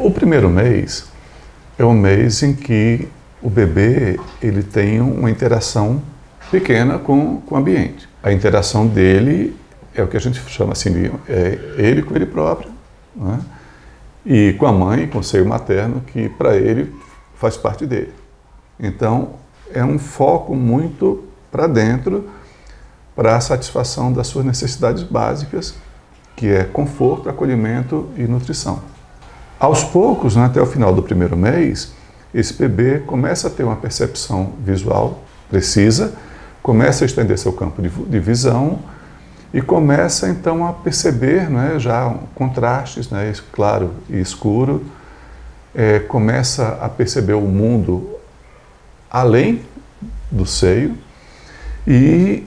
O primeiro mês é um mês em que o bebê ele tem uma interação pequena com, com o ambiente. A interação dele é o que a gente chama assim de é ele com ele próprio, né? e com a mãe, com o seio materno, que para ele faz parte dele. Então, é um foco muito para dentro, para a satisfação das suas necessidades básicas, que é conforto, acolhimento e nutrição. Aos poucos, né, até o final do primeiro mês, esse bebê começa a ter uma percepção visual precisa, começa a estender seu campo de, de visão e começa então a perceber né, já contrastes, né, claro e escuro, é, começa a perceber o mundo além do seio e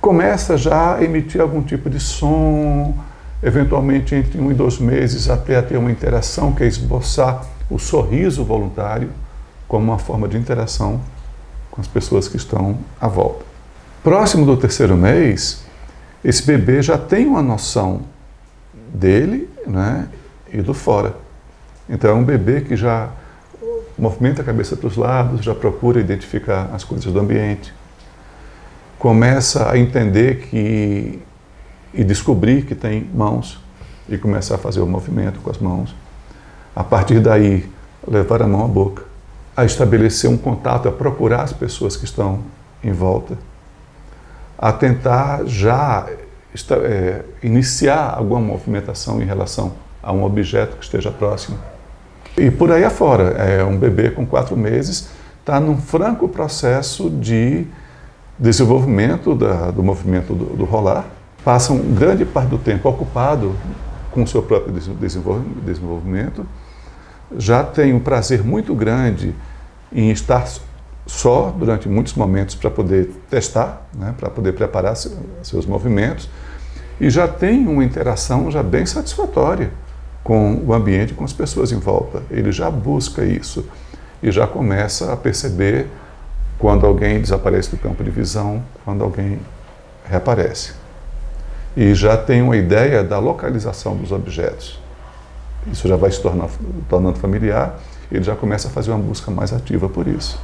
começa já a emitir algum tipo de som, eventualmente entre um e dois meses até ter uma interação que é esboçar o sorriso voluntário como uma forma de interação com as pessoas que estão à volta. Próximo do terceiro mês, esse bebê já tem uma noção dele né, e do fora. Então é um bebê que já movimenta a cabeça para os lados, já procura identificar as coisas do ambiente, começa a entender que e descobrir que tem mãos e começar a fazer o movimento com as mãos. A partir daí, levar a mão à boca, a estabelecer um contato, a procurar as pessoas que estão em volta, a tentar já é, iniciar alguma movimentação em relação a um objeto que esteja próximo. E por aí afora, é um bebê com quatro meses está num franco processo de desenvolvimento da, do movimento do, do rolar, passa um grande parte do tempo ocupado com o seu próprio desenvolvimento, já tem um prazer muito grande em estar só durante muitos momentos para poder testar, né, para poder preparar seus movimentos, e já tem uma interação já bem satisfatória com o ambiente, com as pessoas em volta. Ele já busca isso e já começa a perceber quando alguém desaparece do campo de visão, quando alguém reaparece. E já tem uma ideia da localização dos objetos. Isso já vai se tornar, tornando familiar, ele já começa a fazer uma busca mais ativa por isso.